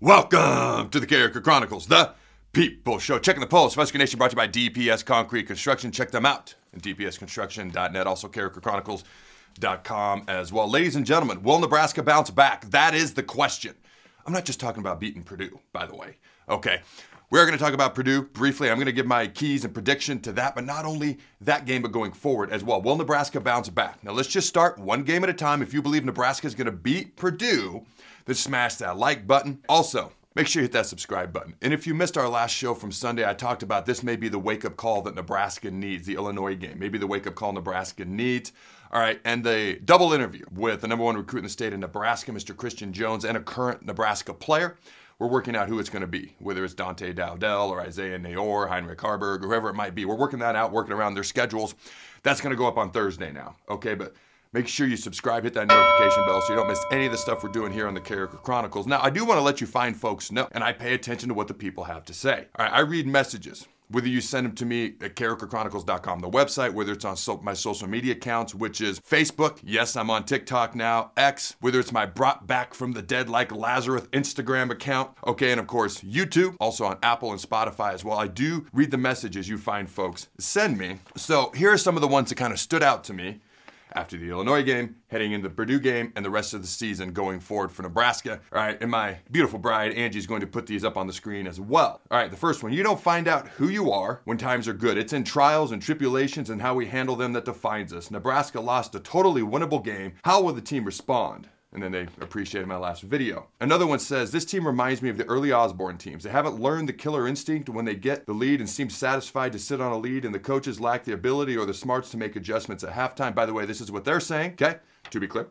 Welcome to the Carriker Chronicles, the People Show. Checking the pulse. Husker Nation brought to you by DPS Concrete Construction. Check them out at dpsconstruction.net. Also, carrikerchronicles.com as well. Ladies and gentlemen, will Nebraska bounce back? That is the question. I'm not just talking about beating Purdue, by the way. Okay. We're going to talk about Purdue briefly. I'm going to give my keys and prediction to that, but not only that game, but going forward as well. Will Nebraska bounce back? Now, let's just start one game at a time. If you believe Nebraska is going to beat Purdue, then smash that like button. Also, make sure you hit that subscribe button. And if you missed our last show from Sunday, I talked about this may be the wake up call that Nebraska needs, the Illinois game. Maybe the wake up call Nebraska needs. All right, and the double interview with the number one recruit in the state of Nebraska, Mr. Christian Jones, and a current Nebraska player we're working out who it's going to be, whether it's Dante Dowdell or Isaiah Neyor, Heinrich Haarberg, whoever it might be. We're working that out, working around their schedules. That's going to go up on Thursday now. Okay, but make sure you subscribe, hit that notification bell so you don't miss any of the stuff we're doing here on the Carriker Chronicles. Now, I do want to let you find folks know, and I pay attention to what the people have to say. All right, I read messages whether you send them to me at carrikerchronicles.com, the website, whether it's on so, my social media accounts, which is Facebook. Yes, I'm on TikTok now. X, whether it's my brought back from the dead like Lazarus Instagram account. Okay, and of course, YouTube, also on Apple and Spotify as well. I do read the messages you find folks send me. So here are some of the ones that kind of stood out to me after the Illinois game, heading into the Purdue game, and the rest of the season going forward for Nebraska. All right, and my beautiful bride, Angie, is going to put these up on the screen as well. All right, the first one you don't find out who you are when times are good. It's in trials and tribulations and how we handle them that defines us. Nebraska lost a totally winnable game. How will the team respond? And then they appreciated my last video. Another one says, This team reminds me of the early Osborne teams. They haven't learned the killer instinct when they get the lead and seem satisfied to sit on a lead, and the coaches lack the ability or the smarts to make adjustments at halftime. By the way, this is what they're saying, okay? To be clear.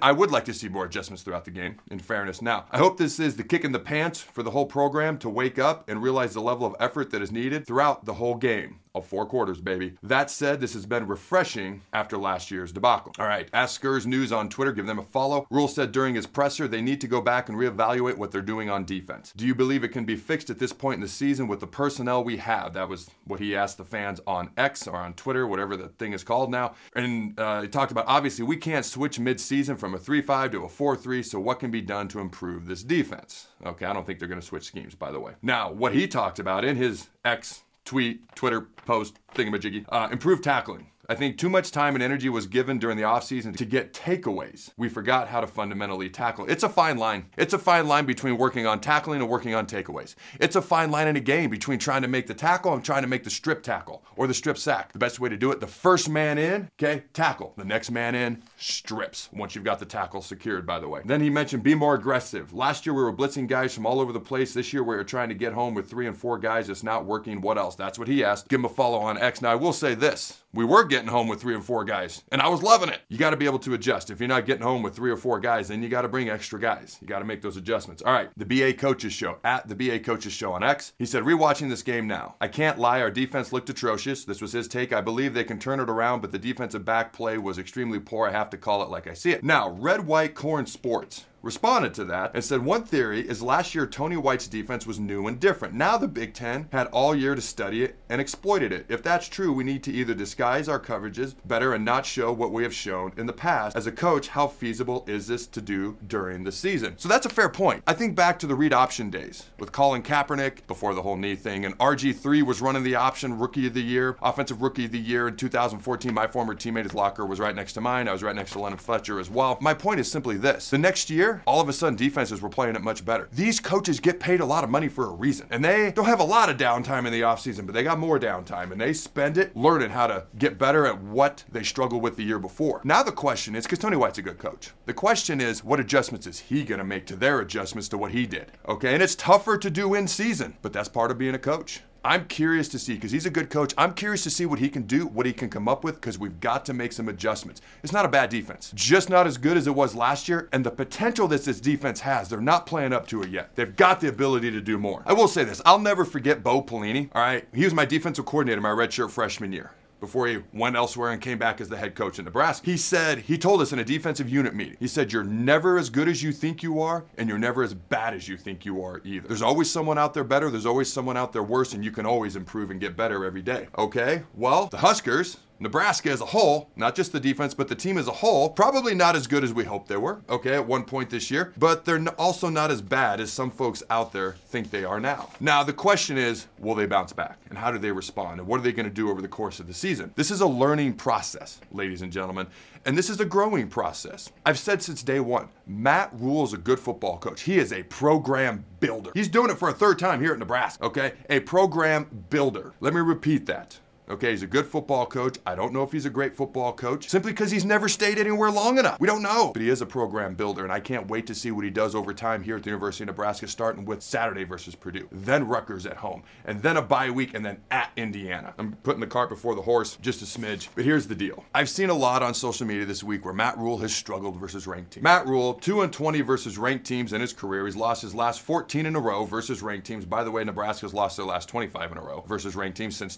I would like to see more adjustments throughout the game, in fairness. Now, I hope this is the kick in the pants for the whole program to wake up and realize the level of effort that is needed throughout the whole game of four quarters, baby. That said, this has been refreshing after last year's debacle. All right, ask Skurs News on Twitter, give them a follow. Rhule said during his presser they need to go back and reevaluate what they're doing on defense. Do you believe it can be fixed at this point in the season with the personnel we have? That was what he asked the fans on X or on Twitter, whatever the thing is called now. And uh, he talked about obviously we can't switch mid-season from a 3-5 to a 4-3, so what can be done to improve this defense? Okay, I don't think they're going to switch schemes, by the way. Now, what he talked about in his X tweet, Twitter post, thingamajiggy, uh, improved tackling. I think too much time and energy was given during the offseason to get takeaways. We forgot how to fundamentally tackle. It's a fine line. It's a fine line between working on tackling and working on takeaways. It's a fine line in a game between trying to make the tackle and trying to make the strip tackle or the strip sack. The best way to do it, the first man in, okay, tackle. The next man in, strips once you've got the tackle secured, by the way. Then he mentioned be more aggressive. Last year we were blitzing guys from all over the place. This year we are trying to get home with three and four guys. It's not working. What else? That's what he asked. Give him a follow on X. Now I will say this we were getting home with three or four guys, and I was loving it. You got to be able to adjust. If you're not getting home with three or four guys, then you got to bring extra guys. You got to make those adjustments. All right, the BA Coaches Show, at the BA Coaches Show on X. He said, rewatching this game now. I can't lie, our defense looked atrocious. This was his take. I believe they can turn it around, but the defensive back play was extremely poor. I have to call it like I see it. Now, Red White Corn Sports responded to that and said one theory is last year Tony White's defense was new and different. Now the Big Ten had all year to study it and exploited it. If that's true, we need to either disguise our coverages better and not show what we have shown in the past. As a coach, how feasible is this to do during the season? So that's a fair point. I think back to the read option days with Colin Kaepernick before the whole knee thing, and RG3 was running the option rookie of the year, offensive rookie of the year in 2014. My former teammate's locker was right next to mine. I was right next to London Fletcher as well. My point is simply this the next year, all of a sudden defenses were playing it much better. These coaches get paid a lot of money for a reason. And they don't have a lot of downtime in the offseason, but they got more downtime and they spend it learning how to get better at what they struggled with the year before. Now the question is, because Tony White's a good coach, the question is, what adjustments is he going to make to their adjustments to what he did? Okay, and it's tougher to do in season, but that's part of being a coach. I'm curious to see because he's a good coach. I'm curious to see what he can do, what he can come up with because we've got to make some adjustments. It's not a bad defense, just not as good as it was last year. And the potential that this defense has, they're not playing up to it yet. They've got the ability to do more. I will say this I'll never forget Bo Pelini. All right, he was my defensive coordinator my redshirt freshman year before he went elsewhere and came back as the head coach in Nebraska. He said, he told us in a defensive unit meeting, he said, You're never as good as you think you are, and you're never as bad as you think you are either. There's always someone out there better, there's always someone out there worse, and you can always improve and get better every day. Okay, well, the Huskers Nebraska as a whole, not just the defense, but the team as a whole, probably not as good as we hoped they were, okay, at one point this year, but they're also not as bad as some folks out there think they are now. Now, the question is, will they bounce back? And how do they respond? And what are they going to do over the course of the season? This is a learning process, ladies and gentlemen, and this is a growing process. I've said since day one, Matt Rhule is a good football coach. He is a program builder. He's doing it for a third time here at Nebraska, okay? A program builder. Let me repeat that. Okay, he's a good football coach. I don't know if he's a great football coach simply because he's never stayed anywhere long enough. We don't know. But he is a program builder, and I can't wait to see what he does over time here at the University of Nebraska, starting with Saturday versus Purdue, then Rutgers at home, and then a bye week, and then at Indiana. I'm putting the cart before the horse just a smidge. But here's the deal I've seen a lot on social media this week where Matt Rhule has struggled versus ranked teams. Matt Rhule, 2 and 20 versus ranked teams in his career. He's lost his last 14 in a row versus ranked teams. By the way, Nebraska's lost their last 25 in a row versus ranked teams since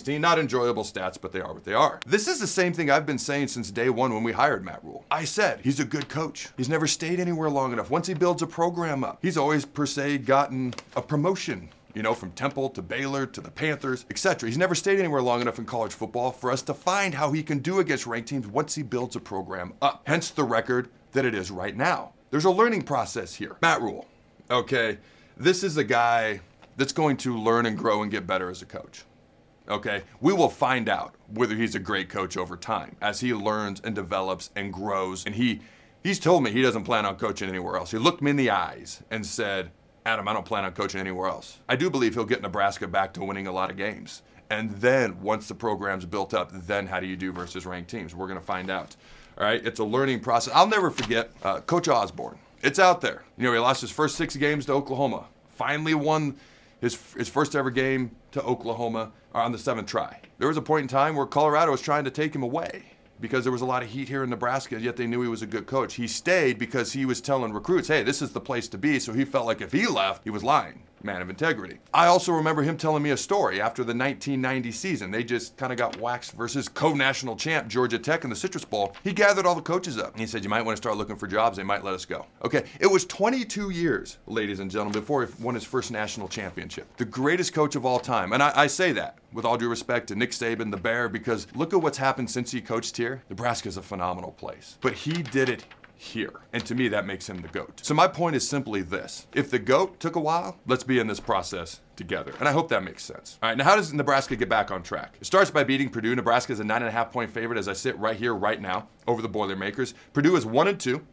2016. Not enjoyable stats, but they are what they are. This is the same thing I've been saying since day one when we hired Matt Rhule. I said he's a good coach. He's never stayed anywhere long enough. Once he builds a program up, he's always per se gotten a promotion you know, from Temple to Baylor to the Panthers, etc. He's never stayed anywhere long enough in college football for us to find how he can do against ranked teams once he builds a program up. Hence the record that it is right now. There's a learning process here. Matt Rhule, okay, this is a guy that's going to learn and grow and get better as a coach. Okay, we will find out whether he's a great coach over time as he learns and develops and grows. And he, he's told me he doesn't plan on coaching anywhere else. He looked me in the eyes and said, Adam, I don't plan on coaching anywhere else. I do believe he'll get Nebraska back to winning a lot of games. And then once the program's built up, then how do you do versus ranked teams? We're going to find out. All right, it's a learning process. I'll never forget uh, Coach Osborne. It's out there. You know, he lost his first six games to Oklahoma. Finally won his, his first ever game to Oklahoma on the seventh try. There was a point in time where Colorado was trying to take him away because there was a lot of heat here in Nebraska, yet they knew he was a good coach. He stayed because he was telling recruits, hey, this is the place to be. So he felt like if he left, he was lying man of integrity. I also remember him telling me a story after the 1990 season. They just kind of got waxed versus co-national champ Georgia Tech in the Citrus Bowl. He gathered all the coaches up. He said, you might want to start looking for jobs. They might let us go. Okay, it was 22 years, ladies and gentlemen, before he won his first national championship. The greatest coach of all time. And I, I say that with all due respect to Nick Saban, the Bear, because look at what's happened since he coached here. Nebraska is a phenomenal place. But he did it here. And to me, that makes him the GOAT. So my point is simply this. If the GOAT took a while, let's be in this process together. And I hope that makes sense. All right, now how does Nebraska get back on track? It starts by beating Purdue. Nebraska is a nine and a half point favorite as I sit right here, right now, over the Boilermakers. Purdue is one and two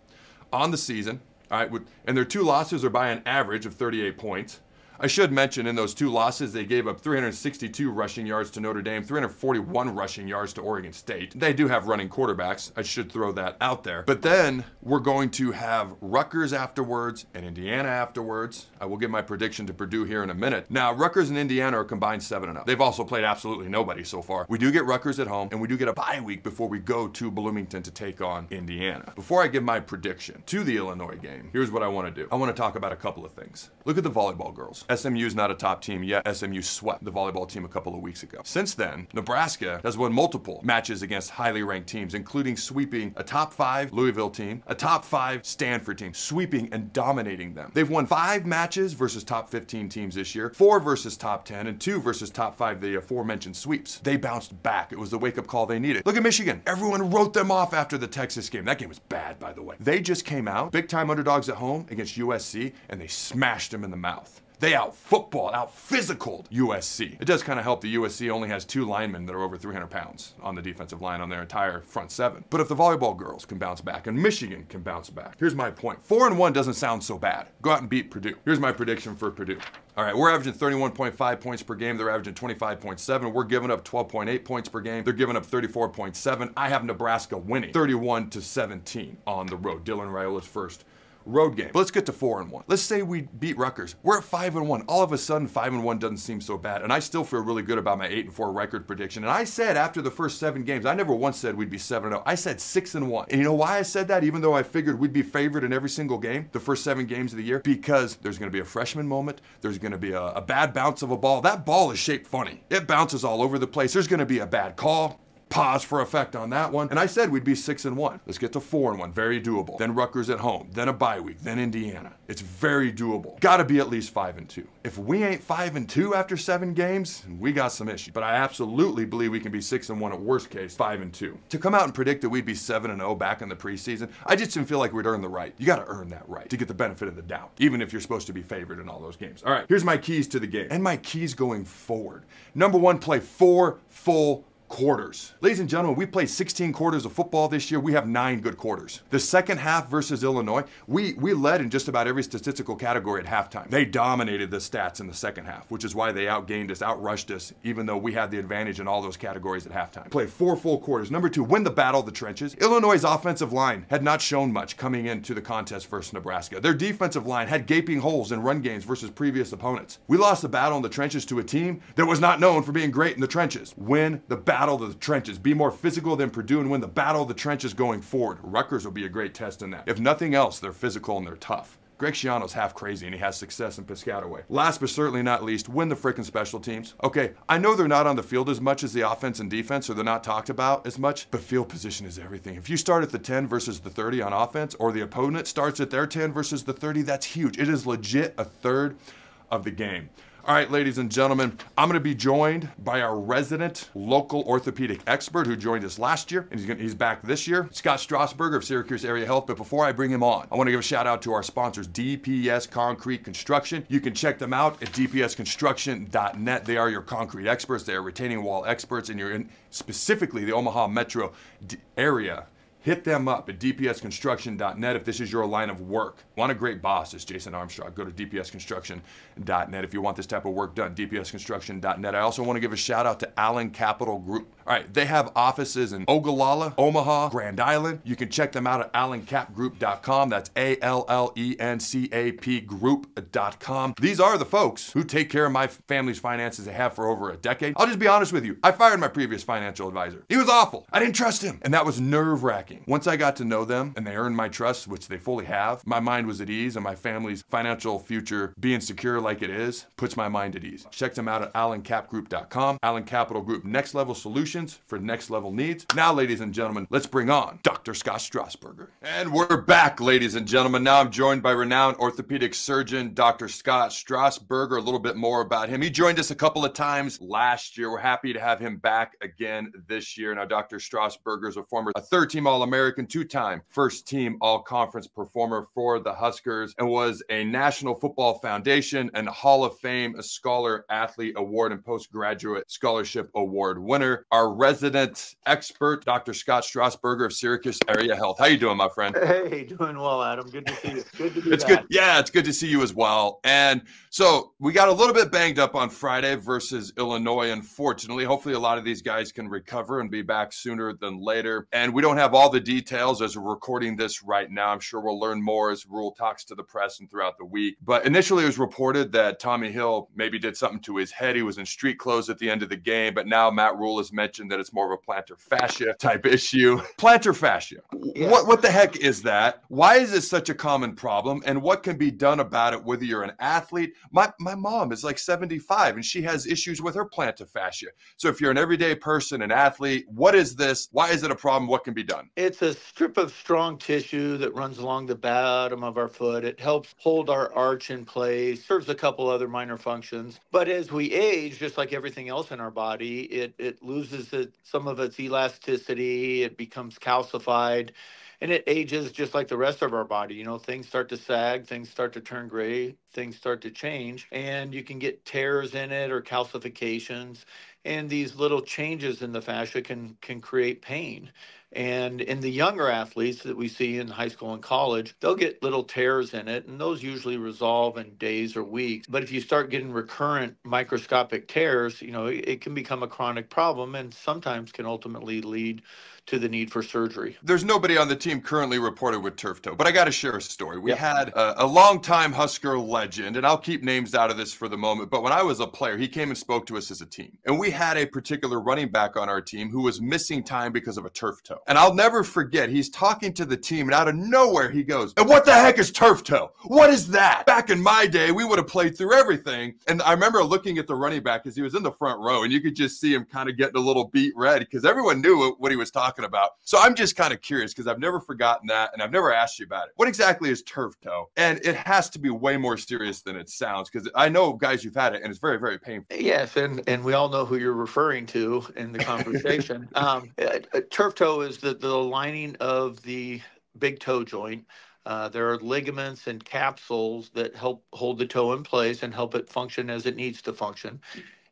on the season. All right, and their two losses are by an average of 38 points. I should mention in those two losses, they gave up 362 rushing yards to Notre Dame, 341 rushing yards to Oregon State. They do have running quarterbacks. I should throw that out there. But then we're going to have Rutgers afterwards and Indiana afterwards. I will give my prediction to Purdue here in a minute. Now, Rutgers and Indiana are combined 7 0. They've also played absolutely nobody so far. We do get Rutgers at home, and we do get a bye week before we go to Bloomington to take on Indiana. Before I give my prediction to the Illinois game, here's what I want to do I want to talk about a couple of things. Look at the volleyball girls. SMU is not a top team yet. SMU swept the volleyball team a couple of weeks ago. Since then, Nebraska has won multiple matches against highly ranked teams, including sweeping a top five Louisville team, a top five Stanford team, sweeping and dominating them. They've won five matches versus top 15 teams this year, four versus top 10, and two versus top five, the aforementioned sweeps. They bounced back. It was the wake up call they needed. Look at Michigan. Everyone wrote them off after the Texas game. That game was bad, by the way. They just came out, big time underdogs at home against USC, and they smashed them in the mouth. They out football, out physicaled USC. It does kind of help the USC only has two linemen that are over 300 pounds on the defensive line on their entire front seven. But if the volleyball girls can bounce back and Michigan can bounce back, here's my point. Four and one doesn't sound so bad. Go out and beat Purdue. Here's my prediction for Purdue. All right, we're averaging 31.5 points per game. They're averaging 25.7. We're giving up 12.8 points per game. They're giving up 34.7. I have Nebraska winning 31 to 17 on the road. Dylan Raiola's first road game. But let's get to four and one. Let's say we beat Rutgers. We're at five and one. All of a sudden, five and one doesn't seem so bad. And I still feel really good about my eight and four record prediction. And I said after the first seven games, I never once said we'd be seven and zero. I said six and one. And you know why I said that? Even though I figured we'd be favored in every single game, the first seven games of the year, because there's going to be a freshman moment. There's going to be a, a bad bounce of a ball. That ball is shaped funny. It bounces all over the place. There's going to be a bad call Pause for effect on that one. And I said we'd be six and one. Let's get to four and one. Very doable. Then Rutgers at home. Then a bye week. Then Indiana. It's very doable. Got to be at least five and two. If we ain't five and two after seven games, we got some issues. But I absolutely believe we can be six and one at worst case, five and two. To come out and predict that we'd be seven and zero oh back in the preseason, I just didn't feel like we'd earn the right. You got to earn that right to get the benefit of the doubt, even if you're supposed to be favored in all those games. All right, here's my keys to the game and my keys going forward. Number one, play four full quarters. Ladies and gentlemen, we played 16 quarters of football this year. We have nine good quarters. The second half versus Illinois, we, we led in just about every statistical category at halftime. They dominated the stats in the second half, which is why they outgained us, outrushed us, even though we had the advantage in all those categories at halftime. Play four full quarters. Number two, win the battle of the trenches. Illinois' offensive line had not shown much coming into the contest versus Nebraska. Their defensive line had gaping holes in run games versus previous opponents. We lost the battle in the trenches to a team that was not known for being great in the trenches. Win the battle battle of the trenches. Be more physical than Purdue and win the battle of the trenches going forward. Rutgers will be a great test in that. If nothing else, they're physical and they're tough. Greg Schiano's half crazy and he has success in Piscataway. Last but certainly not least, win the frickin' special teams. Okay, I know they're not on the field as much as the offense and defense, or they're not talked about as much, but field position is everything. If you start at the 10 versus the 30 on offense, or the opponent starts at their 10 versus the 30, that's huge. It is legit a third of the game. All right, ladies and gentlemen, I'm going to be joined by our resident local orthopedic expert who joined us last year, and he's, gonna, he's back this year, Scott Strasburger of Syracuse Area Health. But before I bring him on, I want to give a shout out to our sponsors, DPS Concrete Construction. You can check them out at dpsconstruction.net. They are your concrete experts. They are retaining wall experts, and you're in specifically the Omaha metro area hit them up at dpsconstruction.net if this is your line of work. Want a great boss is Jason Armstrong. Go to dpsconstruction.net if you want this type of work done. dpsconstruction.net. I also want to give a shout out to Allen Capital Group. All right, they have offices in Ogallala, Omaha, Grand Island. You can check them out at allencapgroup.com. That's A L L E N C A P group.com. These are the folks who take care of my family's finances. They have for over a decade. I'll just be honest with you. I fired my previous financial advisor. He was awful. I didn't trust him, and that was nerve wracking. Once I got to know them and they earned my trust, which they fully have, my mind was at ease and my family's financial future being secure like it is puts my mind at ease. Check them out at allencapgroup.com. Allen Capital Group, next level solutions for next level needs. Now, ladies and gentlemen, let's bring on Dr. Scott Strasburger. And we're back, ladies and gentlemen. Now I'm joined by renowned orthopedic surgeon, Dr. Scott Strasburger. A little bit more about him. He joined us a couple of times last year. We're happy to have him back again this year. Now, Dr. Strasburger is a former a third team All American, two time first team All Conference performer for the Huskers, and was a National Football Foundation and Hall of Fame Scholar Athlete Award and Postgraduate Scholarship Award winner. Our resident expert, Dr. Scott Strasburger of Syracuse Area Health. How you doing, my friend? Hey, doing well, Adam. Good to see you. Good to be It's back. good. Yeah, it's good to see you as well. And so we got a little bit banged up on Friday versus Illinois, unfortunately. Hopefully, a lot of these guys can recover and be back sooner than later. And we don't have all the details as we're recording this right now. I'm sure we'll learn more as Rhule talks to the press and throughout the week. But initially, it was reported that Tommi Hill maybe did something to his head. He was in street clothes at the end of the game. But now Matt Rhule has mentioned that it's more of a plantar fascia type issue. Plantar fascia. Yeah. What, what the heck is that? Why is this such a common problem? And what can be done about it, whether you're an athlete? My, my mom is like 75 and she has issues with her plantar fascia. So if you're an everyday person, an athlete, what is this? Why is it a problem? What can be done? It's a strip of strong tissue that runs along the bottom of our foot. It helps hold our arch in place, serves a couple other minor functions. But as we age, just like everything else in our body, it, it loses it, some of its elasticity, it becomes calcified and it ages just like the rest of our body. You know, things start to sag, things start to turn gray, things start to change, and you can get tears in it or calcifications. And these little changes in the fascia can can create pain. And in the younger athletes that we see in high school and college, they'll get little tears in it, and those usually resolve in days or weeks. But if you start getting recurrent microscopic tears, you know, it, can become a chronic problem and sometimes can ultimately lead to the need for surgery. There's nobody on the team currently reported with turf toe, but I got to share a story. We yep. had a, a longtime Husker legend, and I'll keep names out of this for the moment, but when I was a player, he came and spoke to us as a team. And we had a particular running back on our team who was missing time because of a turf toe. Toe. And I'll never forget, he's talking to the team, and out of nowhere, he goes, And what the heck is turf toe? What is that? Back in my day, we would have played through everything. And I remember looking at the running back because he was in the front row, and you could just see him kind of getting a little beet red because everyone knew what he was talking about. So I'm just kind of curious because I've never forgotten that, and I've never asked you about it. What exactly is turf toe? And it has to be way more serious than it sounds because I know guys you've had it, and it's very, very painful. Yes, and and we all know who you're referring to in the conversation. um, uh, uh, turf toe is the the lining of the big toe joint. Uh, there are ligaments and capsules that help hold the toe in place and help it function as it needs to function.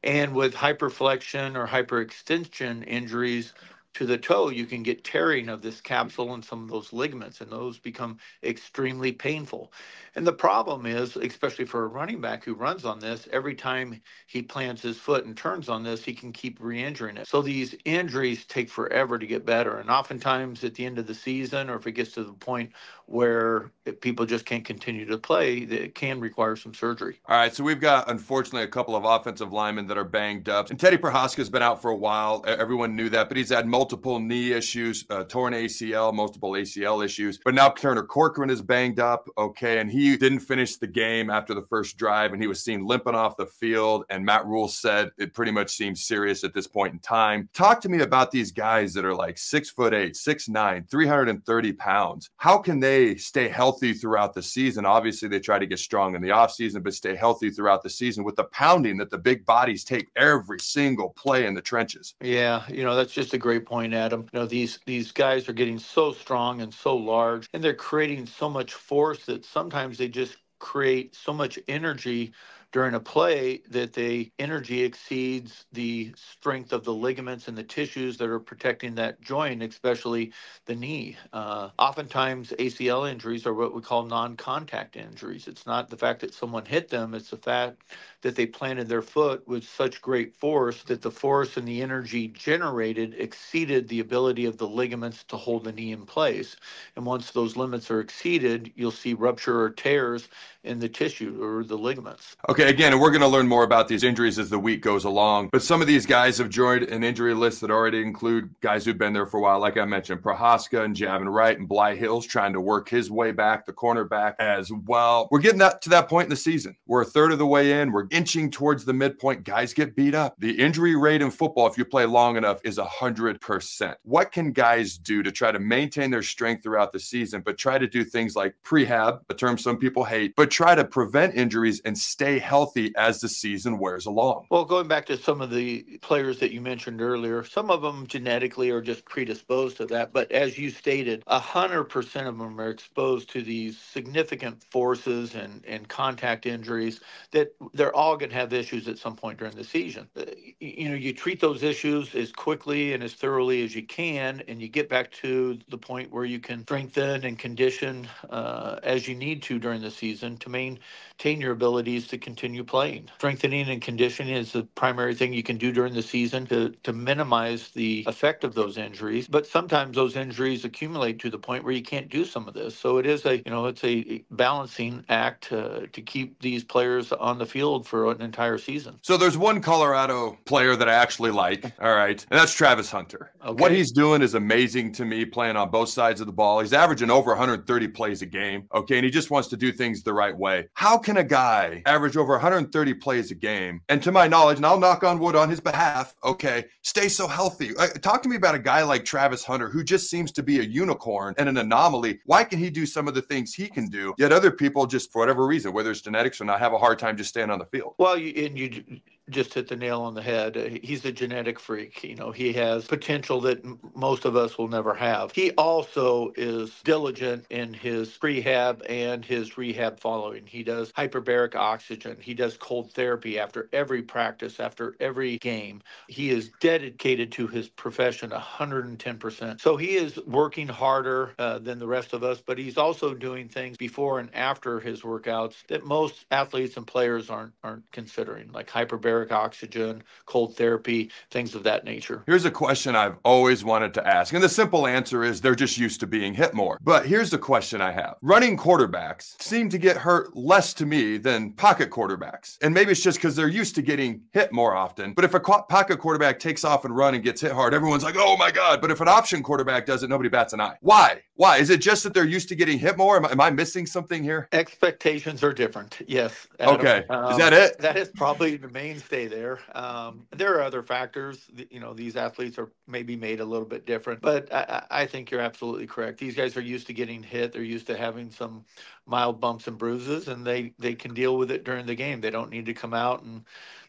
And with hyperflexion or hyperextension injuries, to the toe, you can get tearing of this capsule and some of those ligaments, and those become extremely painful. And the problem is, especially for a running back who runs on this, every time he plants his foot and turns on this, he can keep re injuring it. So these injuries take forever to get better. And oftentimes at the end of the season, or if it gets to the point where people just can't continue to play, it can require some surgery. All right. So we've got, unfortunately, a couple of offensive linemen that are banged up. And Teddy Prochazka's been out for a while. Everyone knew that, but he's had multiple knee issues, uh, torn ACL, multiple ACL issues. But now Turner Corcoran is banged up. Okay. And he didn't finish the game after the first drive and he was seen limping off the field. And Matt Rhule said it pretty much seems serious at this point in time. Talk to me about these guys that are like six foot eight, six nine, 330 pounds. How can they stay healthy throughout the season? Obviously, they try to get strong in the offseason, but stay healthy throughout the season with the pounding that the big bodies take every single play in the trenches. Yeah, you know, that's just a great point, Adam. You know, these these guys are getting so strong and so large, and they're creating so much force that sometimes they just create so much energy during a play that the energy exceeds the strength of the ligaments and the tissues that are protecting that joint, especially the knee. Uh, oftentimes, ACL injuries are what we call non contact injuries. It's not the fact that someone hit them, it's the fact that they planted their foot with such great force that the force and the energy generated exceeded the ability of the ligaments to hold the knee in place. And once those limits are exceeded, you'll see rupture or tears in the tissue or the ligaments. Okay, again, we're going to learn more about these injuries as the week goes along. But some of these guys have joined an injury list that already include guys who've been there for a while, like I mentioned, Prochazka and Javin Wright and Blye Hill's trying to work his way back, the cornerback as well. We're getting that to that point in the season. We're a third of the way in. We're inching towards the midpoint. Guys get beat up. The injury rate in football, if you play long enough, is 100%. What can guys do to try to maintain their strength throughout the season, but try to do things like prehab, a term some people hate, but try to prevent injuries and stay healthy as the season wears along. Well, going back to some of the players that you mentioned earlier, some of them genetically are just predisposed to that. But as you stated, 100% of them are exposed to these significant forces and, and contact injuries that they're all going to have issues at some point during the season. Uh, you know, you treat those issues as quickly and as thoroughly as you can, and you get back to the point where you can strengthen and condition uh, as you need to during the season to maintain maintain your abilities to continue playing. Strengthening and conditioning is the primary thing you can do during the season to, to minimize the effect of those injuries. But sometimes those injuries accumulate to the point where you can't do some of this. So it is a, you know, it's a balancing act uh, to keep these players on the field for an entire season. So there's one Colorado player that I actually like. All right. And that's Travis Hunter. Okay. What he's doing is amazing to me, playing on both sides of the ball. He's averaging over 130 plays a game. Okay. And he just wants to do things the right way. How can a guy average over 130 plays a game. And to my knowledge and i'll knock on wood on his behalf okay stay so healthy. Uh, talk to me about a guy like travis hunter who just seems to be a unicorn and an anomaly. Why can he do some of the things he can do yet other people just for whatever reason whether it's genetics or not have a hard time just staying on the field? Well you, and you just hit the nail on the head. Uh, he's a genetic freak. You know, he has potential that most of us will never have. He also is diligent in his rehab and his rehab following. He does hyperbaric oxygen. He does cold therapy after every practice, after every game. He is dedicated to his profession 110%. So he is working harder uh, than the rest of us, but he's also doing things before and after his workouts that most athletes and players aren't aren't considering, like hyperbaric hyperbaric oxygen, cold therapy, things of that nature. Here's a question I've always wanted to ask. And the simple answer is they're just used to being hit more. But here's the question I have running quarterbacks seem to get hurt less to me than pocket quarterbacks. And maybe it's just because they're used to getting hit more often. But if a pocket quarterback takes off and run and gets hit hard, everyone's like, oh my God. But if an option quarterback does it, nobody bats an eye. Why? Why? Is it just that they're used to getting hit more? Am I, am I missing something here? Expectations are different. Yes. Adam. Okay. Um, is that it? That is probably the mainstay there. Um, there are other factors. You know, these athletes are maybe made a little bit different, but I, I think you're absolutely correct. These guys are used to getting hit. They're used to having some mild bumps and bruises, and they they can deal with it during the game. They don't need to come out and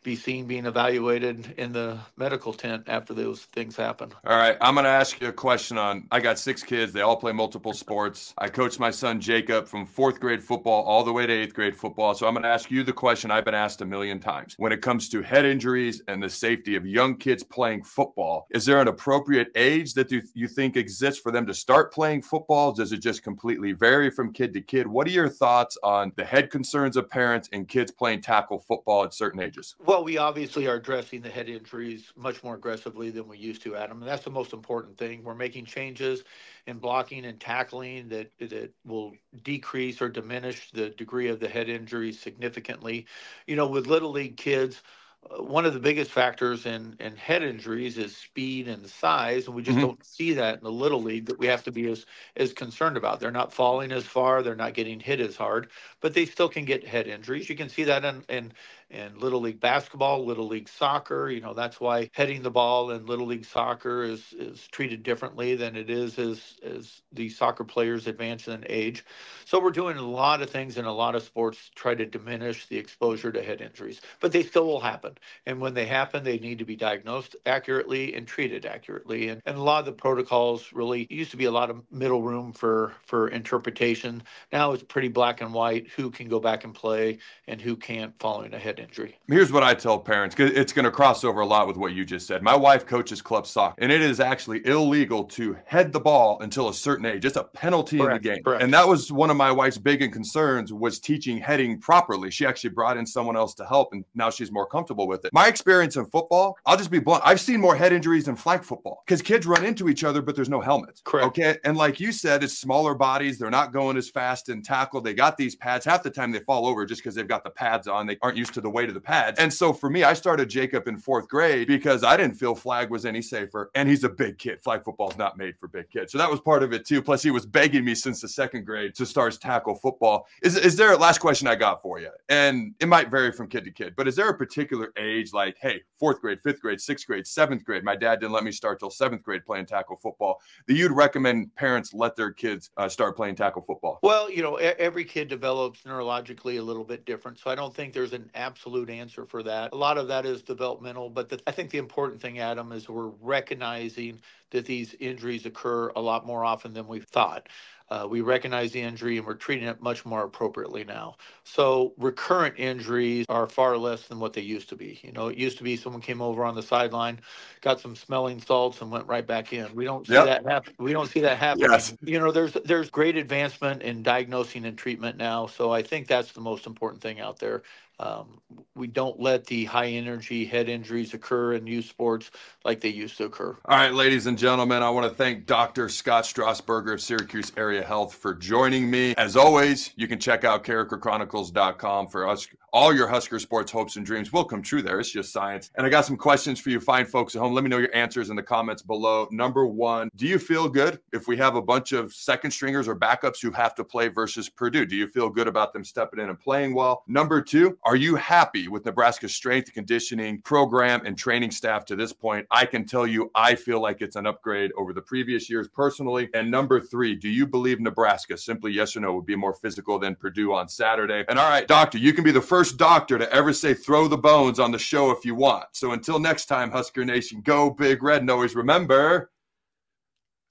be seen being evaluated in the medical tent after those things happen. All right, I'm going to ask you a question on I got 6 kids, they all play multiple sports. I coach my son Jacob from 4th grade football all the way to 8th grade football. So I'm going to ask you the question I've been asked a million times. When it comes to head injuries and the safety of young kids playing football, is there an appropriate age that you you think exists for them to start playing football? Does it just completely vary from kid to kid? What are your thoughts on the head concerns of parents and kids playing tackle football at certain ages? Well, well, we obviously are addressing the head injuries much more aggressively than we used to, Adam. And that's the most important thing. We're making changes in blocking and tackling that that will decrease or diminish the degree of the head injuries significantly. You know, with little league kids, uh, one of the biggest factors in, in head injuries is speed and size, and we just mm-hmm. don't see that in the little league that we have to be as as concerned about. They're not falling as far, they're not getting hit as hard, but they still can get head injuries. You can see that in, in in Little League basketball, Little League soccer. You know, that's why heading the ball in Little League soccer is is treated differently than it is as as the soccer players advance in age. So we're doing a lot of things in a lot of sports to try to diminish the exposure to head injuries, but they still will happen. And when they happen, they need to be diagnosed accurately and treated accurately. And, and a lot of the protocols really used to be a lot of middle room for for interpretation. Now it's pretty black and white who can go back and play and who can't following a head head injury. Here's what I tell parents because it's going to cross over a lot with what you just said. My wife coaches club soccer, and it is actually illegal to head the ball until a certain age. It's a penalty correct, in the game. Correct. And that was one of my wife's big concerns was teaching heading properly. She actually brought in someone else to help, and now she's more comfortable with it. My experience in football, I'll just be blunt. I've seen more head injuries than flag football because kids run into each other, but there's no helmets. Correct. Okay. And like you said, it's smaller bodies. They're not going as fast in tackle. They got these pads. Half the time they fall over just because they've got the pads on. They aren't used to the weight of the pads. And so for me, I started Jacob in fourth grade because I didn't feel flag was any safer. And he's a big kid. Flag football is not made for big kids. So that was part of it too. Plus, he was begging me since the second grade to start tackle football. Is, is there a last question I got for you? And it might vary from kid to kid, but is there a particular age like, hey, fourth grade, fifth grade, sixth grade, seventh grade? My dad didn't let me start till seventh grade playing tackle football. That you'd recommend parents let their kids uh, start playing tackle football? Well, you know, every kid develops neurologically a little bit different. So I don't think there's an absolute answer for that. A lot of that is developmental, but the, I think the important thing, Adam, is we're recognizing that these injuries occur a lot more often than we thought. Uh, we recognize the injury and we're treating it much more appropriately now. So recurrent injuries are far less than what they used to be. You know, it used to be someone came over on the sideline, got some smelling salts, and went right back in. We don't see yep. that happen. We don't see that happen. Yes. You know, there's there's great advancement in diagnosing and treatment now. So I think that's the most important thing out there. Um, we don't let the high energy head injuries occur in youth sports like they used to occur. All right, ladies and gentlemen, I want to thank Dr. Scott Strasburger of Syracuse Area Health for joining me. As always, you can check out carrikerchronicles.com for us all your Husker sports hopes and dreams will come true there. It's just science. And I got some questions for you, fine folks at home. Let me know your answers in the comments below. Number one, do you feel good if we have a bunch of second stringers or backups who have to play versus Purdue? Do you feel good about them stepping in and playing well? Number two, are you happy with Nebraska's strength conditioning program and training staff to this point? I can tell you, I feel like it's an upgrade over the previous years personally. And number three, do you believe Nebraska, simply yes or no, would be more physical than Purdue on Saturday? And all right, doctor, you can be the first first doctor to ever say throw the bones on the show if you want. So until next time, Husker Nation, go big red and always remember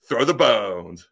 throw the bones.